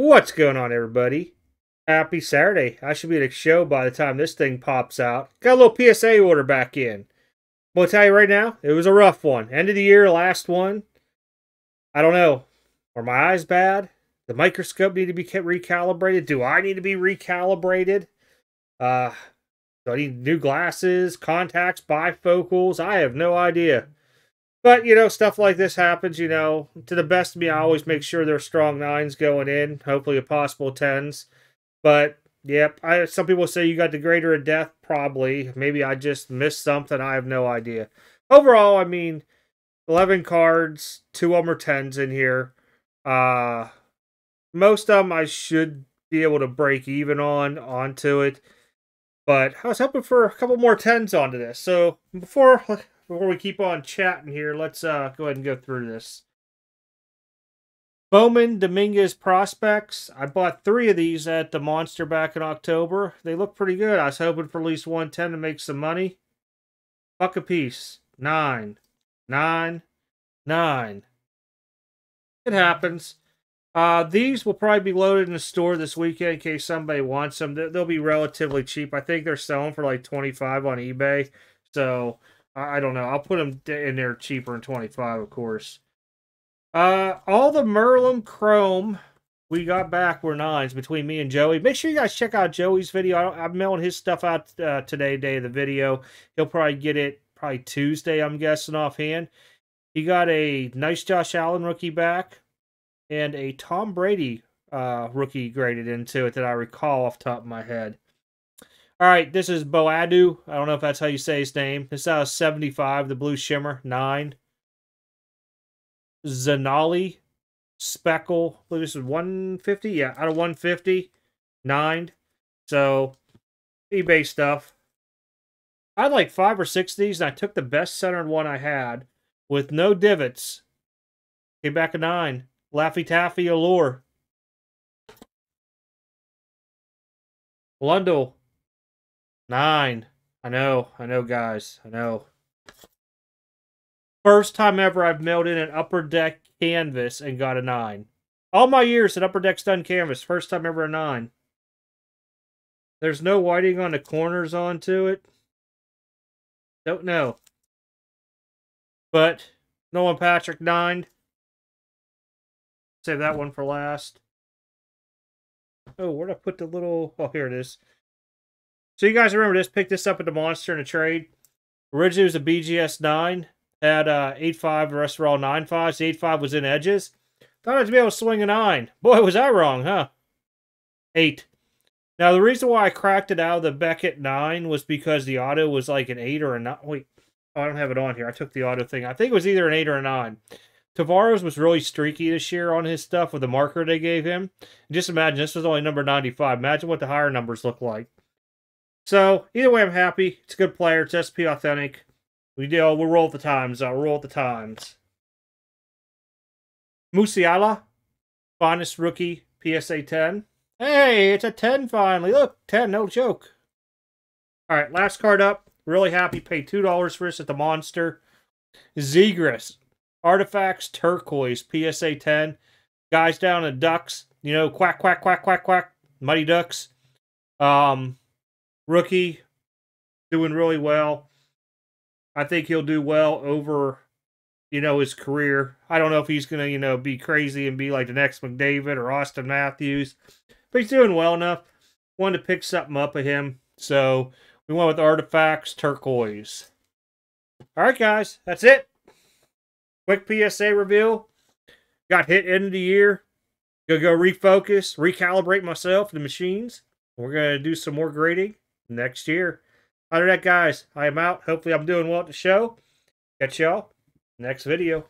What's going on, everybody? Happy Saturday. I should be at a show by the time this thing pops out. Got a little PSA order back in. Going to tell you right now, it was a rough one. End of the year, last one. I don't know. Are my eyes bad? The microscope need to be recalibrated? Do I need to be recalibrated? Uh, do I need new glasses, contacts, bifocals? I have no idea. But, you know, stuff like this happens, you know. To the best of me, I always make sure there's strong nines going in, hopefully a possible tens. But, yep, I, some people say you got the greater of death, probably. Maybe I just missed something, I have no idea. Overall, I mean, 11 cards, two of them are tens in here. Uh, most of them I should be able to break even on onto it. But I was hoping for a couple more tens onto this. So before before we keep on chatting here, let's uh, go ahead and go through this. Bowman Dominguez prospects. I bought three of these at the Monster back in October. They look pretty good. I was hoping for at least 110 to make some money. Buck a piece. Nine. Nine. Nine. It happens. Uh, these will probably be loaded in the store this weekend in case somebody wants them. They'll be relatively cheap. I think they're selling for like 25 on eBay. So I don't know. I'll put them in there cheaper than 25, of course. Uh, all the Merlin Chrome we got back were nines between me and Joey. Make sure you guys check out Joey's video. I'm mailing his stuff out uh, today, day of the video. He'll probably get it probably Tuesday, I'm guessing offhand. He got a nice Josh Allen rookie back and a Tom Brady uh, rookie graded into it that I recall off top of my head. All right, this is Boadu. I don't know if that's how you say his name. This is out of 75, the Blue Shimmer, 9. Zanali, Speckle. I This is 150? Yeah, out of 150, 9. So, eBay stuff. I had like five or six of these, and I took the best centered one I had with no divots. Came back a 9. Laffy Taffy Allure. Lundell, Nine. I know. I know, guys. I know. First time ever I've mailed in an upper deck canvas and got a nine. All my years at upper deck's done canvas. First time ever a nine. There's no whiting on the corners onto it. Don't know. But Nolan Patrick nine. Save that one for last. Oh, where'd I put the little... Oh, here it is. So you guys remember this? Picked this up at the Monster in a trade. Originally it was a BGS 9. Had uh, 8.5, the rest were all 9.5s. The 8.5 was in edges. Thought I'd be able to swing a 9. Boy, was I wrong, huh? 8. Now, the reason why I cracked it out of the Beckett 9 was because the auto was like an 8 or a 9. Wait, oh, I don't have it on here. I took the auto thing. I think it was either an 8 or a 9. Tavares was really streaky this year on his stuff with the marker they gave him. Just imagine, this was only number 95. Imagine what the higher numbers look like. So either way, I'm happy. It's a good player. It's SP authentic. We deal. We'll roll the times. I'll roll the times. Musiala, finest rookie, PSA 10. Hey, it's a 10 finally. Look, 10, no joke. All right, last card up. Really happy. Paid $2 for this at the Monster. Zegras, Artifacts Turquoise, PSA 10. Guys down in Ducks, you know, quack, quack, quack, quack, quack. Muddy Ducks. Um, rookie, doing really well. I think he'll do well over, you know, his career. I don't know if he's going to, you know, be crazy and be like the next McDavid or Auston Matthews, but he's doing well enough. Wanted to pick something up of him. So we went with Artifacts Turquoise. All right, guys, that's it. Quick PSA review. Got hit end of the year. Gonna go refocus, recalibrate myself, the machines. We're gonna do some more grading next year. Other than that, guys, I am out. Hopefully, I'm doing well at the show. Catch y'all next video.